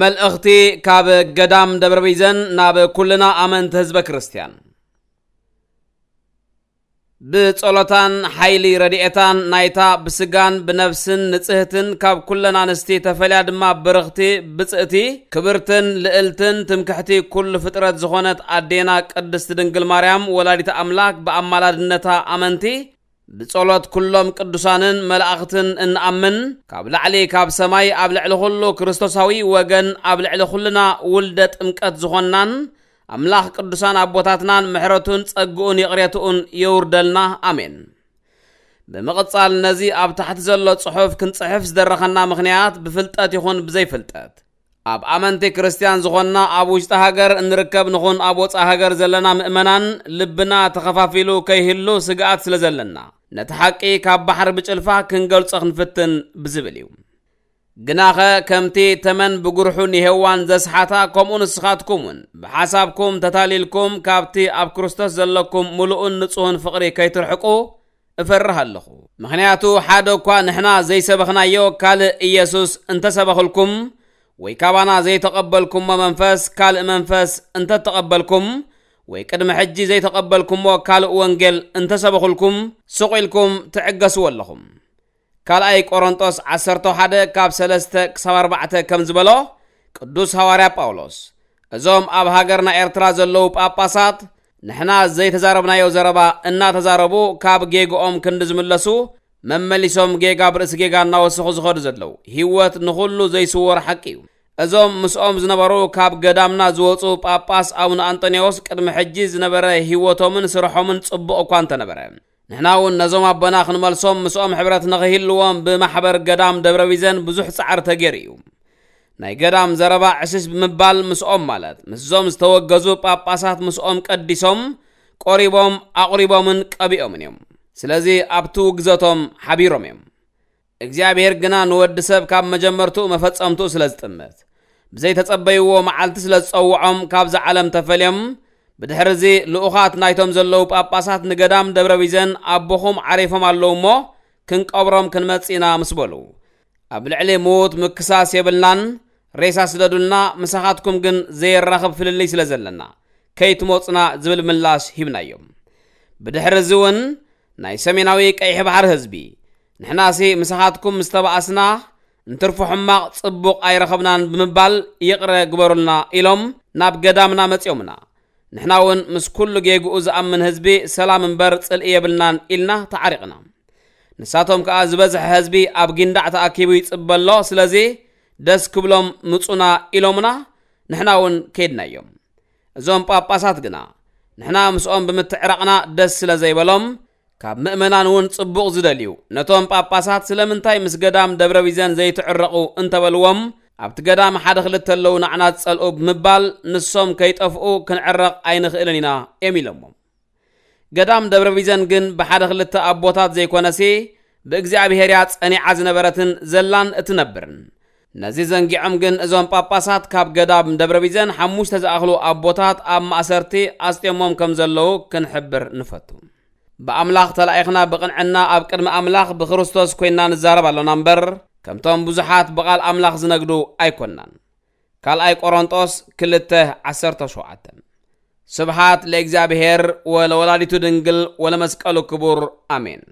መልእኽቲ ካብ ገዳም ደብረ ቤዘን ናብ ኩልና ኣመንቲ ህዝበ ክርስቲያን ብጸሎታን ሓይሊ ረድኤታን ናይታ ብስጋን ብነፍስን ንጽህትን ካብ ኵለን ኣንስቲ ተፈልያ ድማ ብርኽቲ ብጽእቲ ክብርትን ልዕልትን ትምክሕቲ ኵሉ ፍጥረት ዝኾነት ኣዴና ቅድስቲ ድንግል ማርያም ወላዲት ኣምላክ ብኣማላድነታ ኣመንቲ ብጸሎት ኩሎም ቅዱሳንን መላእኽትን እንኣምን ካብ ላዕሊ ካብ ሰማይ ኣብ ልዕሊ ኩሉ ክርስቶሳዊ ወገን ኣብ ልዕሊ ኩልና ውልደ ጥምቀት ዝኾናን ኣምላኽ ቅዱሳን ኣቦታትናን ምሕረቱን ጸግኡን ይቕሬትኡን የውርደልና ኣሜን ብምቕጻል ነዚ ኣብ ታሕቲ ዘሎ ጽሑፍ ክንጽሕፍ ዝደረኸና ምኽንያት ብፍልጠት ይኹን ብዘይፍልጠት ኣብ ኣመንቲ ክርስቲያን ዝኾንና ኣብ ውሽጢ ሃገር እንርከብ ንኹን ኣብ ወፃእ ሃገር ዘለና ምእመናን ልብና ተኸፋፊሉ ከይህሉ ስግኣት ስለ ዘለና نتحقي كاب بحر بچلفا كنقل صخن فتن بزبليو جناخه كمتي تمن بجرحون هوان كومون كمون سخاتكمون بحسابكم تتاليلكم كابتي أب كرستوس زلكم ملؤن نصون فقري كي ترحقو افرها اللخو مخنياتو حادو كوا نحنا زي سبخنا يو كال إيسوس انت سبخلكم ويكابانا زي تقبلكم منفس كال منفس انت تقبلكم ويقدم حجي زي تقبلكم وكالو وانجل انتسبخلكم سقلكم تعقسوا لهم ካልኣይ ቆሮንጦስ 11 ካብ 3 ክሳብ 4 ከም ዝበሎ ቅዱስ ሐዋርያ ጳውሎስ እዞም ኣብ ሃገርና ኤርትራ ዘለዉ ጳጳሳት ንሕና ዘይተዛረብናዮ ዘረባ እናተዛረቡ ካብ ጌግኦም ክንዲ ዝምለሱ መመሊሶም ጌጋ ብርእሲ ጌጋ እናወስኹ ዝኸዱ ዘለዉ ህይወት ንኹሉ ዘይስውር ሓቂ እዩ እዞም ምስኦም ዝነበሩ ካብ ገዳምና ዝወፁ ጳጳስ ኣቡነ ኣንጦኒዎስ ቅድሚ ሕጂ ዝነበረ ህይወቶምን ስርሖምን ጽቡቕ እኳ እንተነበረ ንሕና እውን ነዞም ኣቦና ክንመልሶም ምስኦም ሕብረት ንኽህልዎም ብማሕበር ገዳም ደብረ ቢዘን ብዙሕ ጻዕሪ ተገይሩ እዩ ናይ ገዳም ዘረባ ዕስስ ብምባል ምስኦም ማለት ምስዞም ዝተወገዙ ጳጳሳት ምስኦም ቀዲሶም ቆሪቦም ኣቑሪቦምን ቀቢኦምን እዮም ስለዚ ኣብቲ ውግዘቶም ሓቢሮም እዮም እግዚኣብሔር ግና ንወዲ ሰብ ካብ መጀመርትኡ መፈጸምትኡ ስለ ዝጥምት ብዘይተጸበይዎ መዓልቲ ስለ ዝጸውዖም ካብዚ ዓለም ተፈልዮም ብድሕሪ እዚ ልኡኻት ናይቶም ዘለዉ ጳጳሳት ንገዳም ደብረ ቢዘን ኣቦኹም ዓሪፎም ኣለዉ እሞ ክንቀብሮም ክንመጽ ኢና ምስ በሉ ኣብ ልዕሊ ሙት ምክሳስ የብልናን ሬሳ ስደዱልና ምሳኻትኩም ግን ዘየራኽብ ፍልልይ ስለ ዘለና ከይትመፅና ዝብል ምላሽ ሂብናዮም ብድሕሪ እዚ እውን ናይ ሰሜናዊ ቀይሕ ባሕሪ ህዝቢ ንሕናሲ ምሳኻትኩም ምስ ተባኣስና ንትርፉ ሕማቕ ጽቡቕ ኣይረኸብናን ብምባል ይቕረ ግበሩልና ኢሎም ናብ ገዳምና መጺኦምና ንሕና እውን ምስ ኩሉ ጌግኡ ዝኣምን ህዝቢ ሰላም እምበር ጽልኢ የብልናን ኢልና ተዓሪቕና ንሳቶም ከዓ ዝበዝሐ ህዝቢ ኣብ ጊንዳዕ ተኣኪቡ ይጽበሎ ስለዚ ደስ ክብሎም ምጹና ኢሎምና ንሕና እውን ከይድና እዮም እዞም ጳጳሳት ግና ንሕና ምስኦም ብምትዕራቕና ደስ ስለ ዘይበሎም ካብ ምእመናን እውን ጽቡቕ ዝደልዩ ነቶም ጳጳሳት ስለምንታይ ምስ ገዳም ደብረ ቢዘን ዘይትዕረቑ እንተበልዎም ኣብቲ ገዳም ሓደ ክልተ ኣለዉ ንዓና ዝጸልኡ ብምባል ንሶም ከይጠፍኡ ክንዕረቕ ኣይንኽእልን ኢና እዮም ኢሎሞም ገዳም ደብረ ቢዘን ግን ብሓደ ክልተ ኣቦታት ዘይኮነሲ ብእግዚኣብሔር ያ ጸኒዓ ዝነበረትን ዘላን እትነብርን ነዚ ዘንጊዖም ግን እዞም ጳጳሳት ካብ ገዳም ደብረ ቢዘን ሓሙሽተ ዝኣኽሉ ኣቦታት ኣብ ማእሰርቲ ኣስጢሞም ከም ዘለዉ ክንሕብር ንፈቱ بأملاخ تلايخنا بقنعنا أبكر ما أملاخ بخرستوس كوينا نزارب على نمبر كم توم بزحات بقال أملاخ زنقدو أي كونان قال أي كورنتوس كلته عسر تشوعات سبحات لإجزاء بهير ولولادي تدنقل ولمسك ألو كبور أمين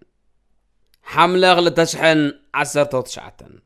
حملغ لتشحن عسر تشعتن